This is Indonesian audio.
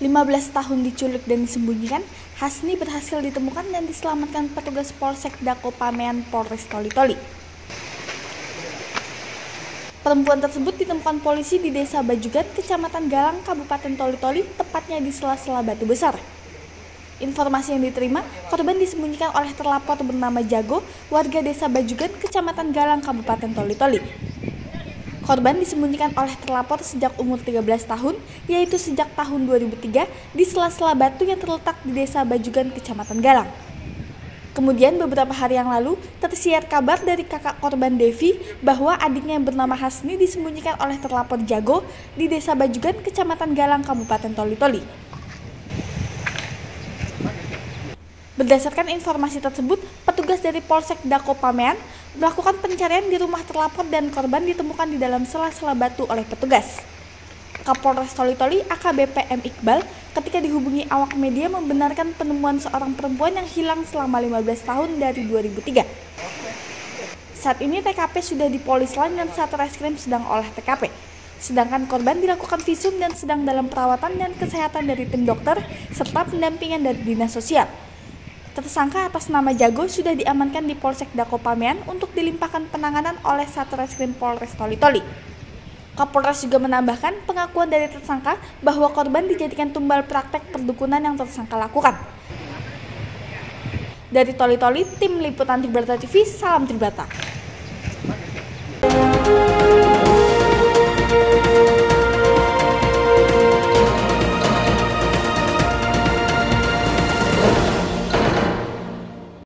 15 tahun diculik dan disembunyikan, Hasni berhasil ditemukan dan diselamatkan petugas Polsek Dako Pamean Polres Toli-Toli. Perempuan tersebut ditemukan polisi di Desa Bajugan, Kecamatan Galang, Kabupaten Toli-Toli, tepatnya di sela-sela batu besar. Informasi yang diterima, korban disembunyikan oleh terlapor bernama Jago, warga Desa Bajugan, Kecamatan Galang, Kabupaten Toli-Toli. Korban disembunyikan oleh terlapor sejak umur 13 tahun, yaitu sejak tahun 2003 di sela-sela batu yang terletak di Desa Bajugan, Kecamatan Galang. Kemudian beberapa hari yang lalu, tersiar kabar dari kakak korban Devi bahwa adiknya yang bernama Hasni disembunyikan oleh terlapor Jago di Desa Bajugan, Kecamatan Galang, Kabupaten Toli-Toli. Berdasarkan informasi tersebut, petugas dari Polsek Dako Pamean melakukan pencarian di rumah terlapor dan korban ditemukan di dalam sela-sela batu oleh petugas. Kapolres Toli-Toli AKBP M. Iqbal ketika dihubungi awak media membenarkan penemuan seorang perempuan yang hilang selama 15 tahun dari 2003. Saat ini TKP sudah dipolis lain dan Satreskrim sedang olah TKP. Sedangkan korban dilakukan visum dan sedang dalam perawatan dan kesehatan dari tim dokter serta pendampingan dari dinas sosial. Tersangka atas nama Jago sudah diamankan di Polsek Dako Pamean untuk dilimpahkan penanganan oleh Satreskrim Polres Toli-Toli. Kapolres juga menambahkan pengakuan dari tersangka bahwa korban dijadikan tumbal praktek perdukunan yang tersangka lakukan. Dari Toli-Toli, tim Liputan Tribrata TV, salam Tribrata.